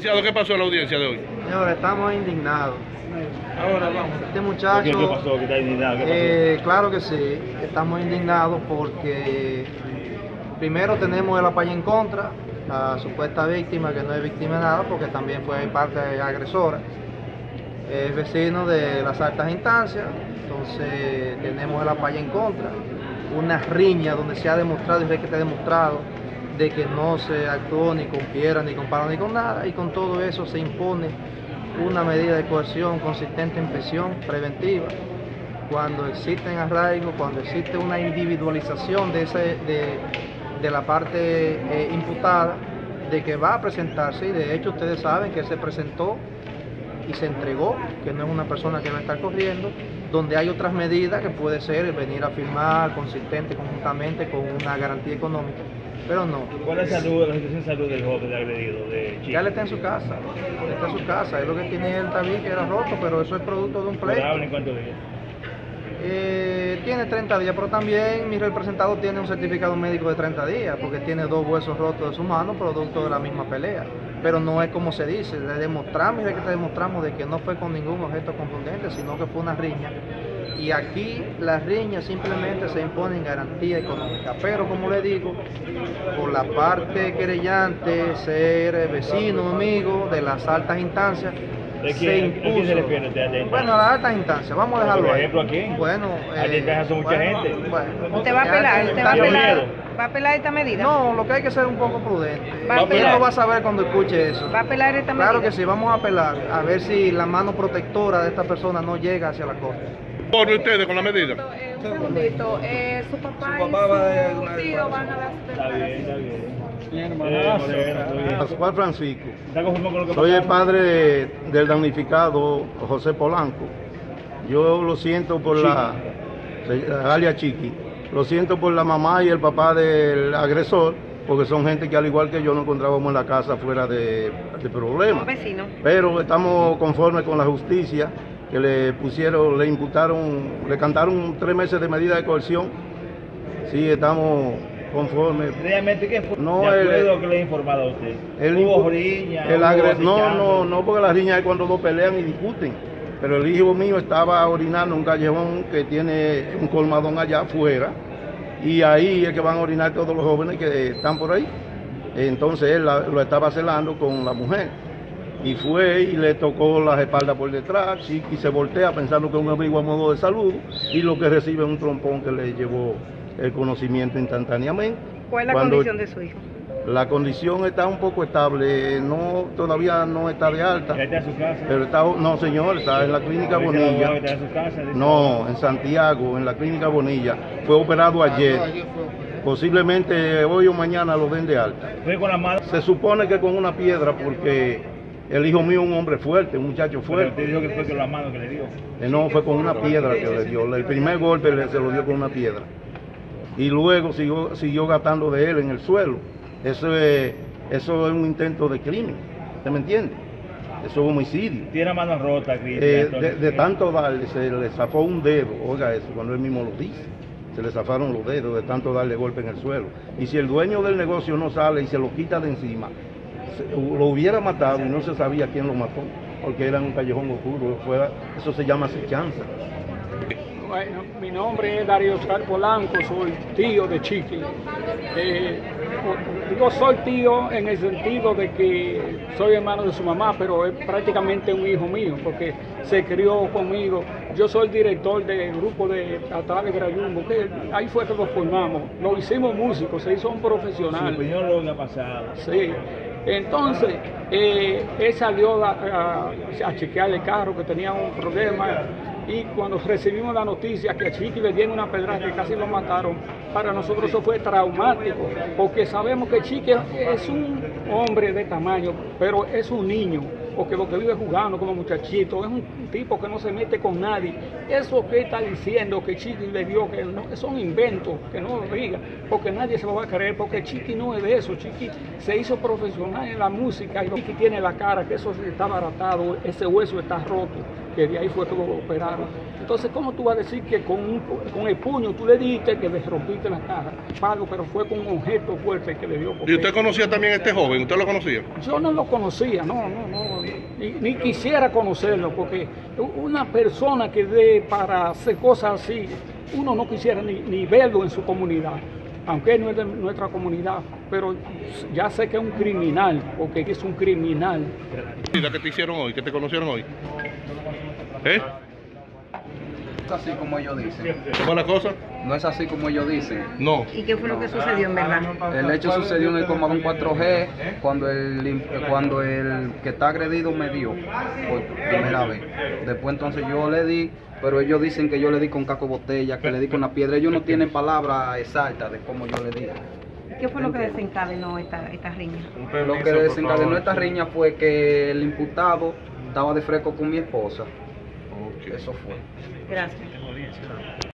¿qué pasó en la audiencia de hoy? Señores, estamos indignados. Ahora vamos. Este muchacho, ¿Qué, qué pasó? ¿Qué está indignado? ¿Qué pasó? eh, claro que sí, estamos indignados porque primero tenemos el apaño en contra, la supuesta víctima que no es víctima de nada porque también fue parte agresora, es vecino de las altas instancias, entonces tenemos el apaño en contra, una riña donde se ha demostrado y ve que está demostrado de que no se actuó ni con piedra, ni con palo, ni con nada, y con todo eso se impone una medida de coerción consistente en prisión preventiva. Cuando existen arraigos, cuando existe una individualización de, ese, de, de la parte eh, imputada, de que va a presentarse, y de hecho ustedes saben que se presentó y se entregó, que no es una persona que va a estar corriendo, donde hay otras medidas que puede ser venir a firmar consistente conjuntamente con una garantía económica, pero no. ¿Cuál es la salud, la situación de salud del joven agredido? De Chico? Ya él está en su casa, él está en su casa, es lo que tiene él también que era roto, pero eso es producto de un pleito. ¿Curable en cuántos días? Eh, tiene 30 días, pero también mi representado tiene un certificado médico de 30 días, porque tiene dos huesos rotos de su mano, producto de la misma pelea. Pero no es como se dice, le demostramos y te demostramos de que no fue con ningún objeto contundente, sino que fue una riña. Y aquí las riñas simplemente se imponen garantía económica. Pero como le digo, por la parte querellante, ser vecino, amigo de las altas instancias, ¿De se impuso. ¿A quién se refiere usted? ¿A quién? Bueno, a las altas instancias, vamos a Por dejarlo ahí. ejemplo, ¿a quién? Bueno, Aquí en Texas son mucha bueno, gente. bueno. ¿Usted va a apelar? ¿Usted va a apelar? ¿Va a apelar esta medida? No, lo que hay que ser un poco prudente. Va a apelar. va a saber cuando escuche eso. ¿Va a apelar esta medida? Claro que sí, vamos a apelar a ver si la mano protectora de esta persona no llega hacia la corte. ¿Por ustedes con la medida? Eh, un segundito, eh, su papá, Su papá y su tío van a dar su Está bien, está Eh, está bien. Pascual Francisco. ¿Está conforme con lo que Soy el padre del damnificado José Polanco. Yo lo siento por la, la alias Chiqui. Lo siento por la mamá y el papá del agresor, porque son gente que al igual que yo no encontrábamos en la casa fuera de, de problemas. Pero estamos conformes con la justicia, que le pusieron, le imputaron, le cantaron tres meses de medida de coerción. Sí, estamos conformes. Realmente, ¿qué fue? No, de el- acuerdo que le he informado a usted. El Hubo riña, el hubo no, no, no, porque la riña es cuando dos pelean y discuten. Pero el hijo mío estaba orinando en un callejón que tiene un colmadón allá afuera. Y ahí es que van a orinar todos los jóvenes que están por ahí. Entonces él la- lo estaba celando con la mujer. Y fue y le tocó las espaldas por detrás. Y, y se voltea pensando que es un amigo a modo de saludo. Y lo que recibe es un trompón que le llevó el conocimiento instantáneamente. ¿Cuál es la Cuando- condición de su hijo? la condición está un poco estable, no todavía no está de alta, ¿Ya está en su casa? pero está, no señor, está en la clínica Bonilla. está en su casa, dice- No, en Santiago, en la clínica Bonilla. Fue operado ayer. Posiblemente hoy o mañana lo den de alta. Se supone que con una piedra porque el hijo mío es un hombre fuerte, un muchacho Pero fuerte. usted dijo que fue con la mano que le dio. Eh, No, fue con una piedra que le dio. El primer golpe se lo dio con una piedra. Y luego siguió, siguió gastando de él en el suelo. Eso es, eso es un intento de crimen. ¿Usted me entiende? Eso es homicidio. Tiene la mano rota, Cristian. Eh, de, de tanto darle, se le zafó un dedo. Oiga eso, cuando él mismo lo dice. Se le zafaron los dedos de tanto darle golpe en el suelo. Y si el dueño del negocio no sale y se lo quita de encima, lo hubiera matado y no se sabía quién lo mató, porque era en un callejón oscuro. Fue- eso se llama acechanza. Bueno, mi nombre es Darío Oscar Polanco, soy tío de Chiqui. Eh, digo soy tío en el sentido de que soy hermano de su mamá, pero es prácticamente un hijo mío, porque se crió conmigo. Yo soy el director del grupo de Atave Grayumbo, que ahí fue que lo formamos. Lo hicimos músicos, se hizo un Su profesional. opinión lo que ha pasado. Sí. Entonces, eh, él salió a, a- a chequear el carro que tenía un problema y cuando recibimos la noticia que a Chiqui le dieron una pedrada que casi lo mataron, para nosotros eso fue traumático, porque sabemos que Chiqui es un hombre de tamaño, pero es un niño, porque lo que vive jugando como muchachito, es un tipo que no se mete con nadie. Eso que está diciendo que Chiqui le dio, que no, son inventos, que no lo diga, porque nadie se lo va a creer, porque Chiqui no es de eso, Chiqui se hizo profesional en la música y Chiqui tiene la cara, que eso está baratado, ese hueso está roto. Que de ahí fue que lo operaron. Entonces, ¿cómo tú vas a decir que con, un- con el puño tú le diste que le rompiste la cara? Palo, pero fue con un objeto fuerte que le dio. ¿Y usted conocía también a este joven? ¿Usted lo conocía? yo no lo conocía, no, no, no, ni, ni quisiera conocerlo, porque una persona que dé para hacer cosas así, uno no quisiera ni, ni verlo en su comunidad, aunque no es de nuestra comunidad, pero ya sé que es un criminal, porque es un criminal. ¿La que te hicieron hoy? ¿Que te conocieron hoy? ¿Eh? es así como ellos dicen. ¿Cómo es la cosa? No es así como ellos dicen. No. ¿Y qué fue lo que sucedió en verdad? El hecho sucedió en el Comadón 4G cuando el, cuando el que está agredido me dio por primera vez. Después entonces yo le di, pero ellos dicen que yo le di con caco de botella, que le di con una piedra. Ellos no tienen palabras exactas de cómo yo le di. ¿Qué fue lo que desencadenó esta, esta riña? Lo que desencadenó esta riña fue que el imputado estaba de fresco con mi esposa. Eso fue. Gracias.